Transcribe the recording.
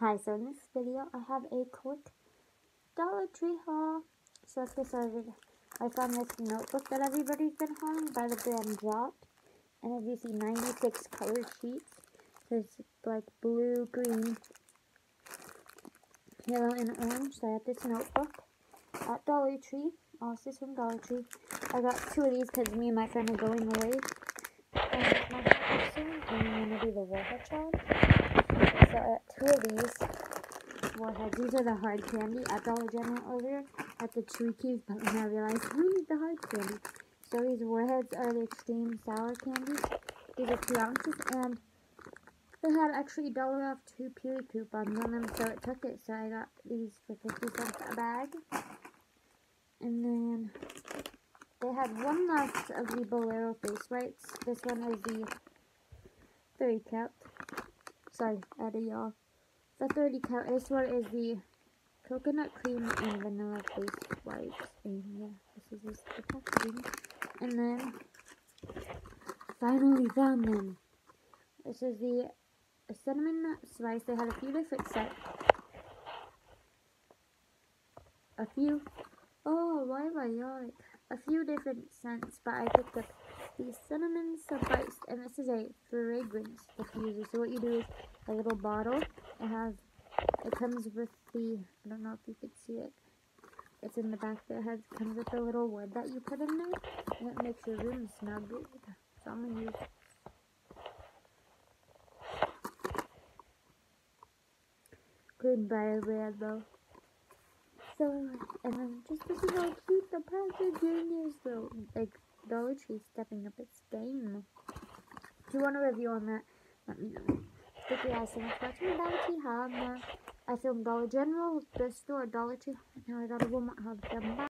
Hi, so in this video I have a quick Dollar Tree haul. So let's get started. I found this notebook that everybody's been hauling by the brand Jot. And as you see, 96 color sheets. There's like blue, green, yellow, and orange. So I have this notebook at Dollar Tree. Also from Dollar Tree. I got two of these because me and my friend are going away. And my soon, and I'm going to do the warhead challenge. So two of these warheads. These are the hard candy at Dollar General earlier at the Chewy Cubes, but then I realized we need the hard candy? So these warheads are the extreme sour candies. These are two ounces, and they had actually dollar off two Peely coupons on them, so it took it. So I got these for 50 cents a bag. And then they had one left of the Bolero face wipes. This one is the three count. Sorry, added y'all. The 30 count. This one is the coconut cream and vanilla face wipes. And yeah, this is the packaging. And then, finally found them. This is the cinnamon spice. They had a few different sets. A few. Oh, why am I yawning? A few different scents, but I picked up the cinnamon spice, and this is a fragrance diffuser. So what you do is a little bottle. It has, it comes with the, I don't know if you could see it. It's in the back that has, comes with a little wood that you put in there, and it makes your room smell good. So I'm gonna use. Goodbye, rainbow. So, and then just this is how cute the packaging is, though. Like, Dollar Tree stepping up its game. If you want a review on that, let me know. Thank you guys so much for watching Dollar Tree Hub. I filmed Dollar General, the store, Dollar Tree. Now I got a Walmart Hub.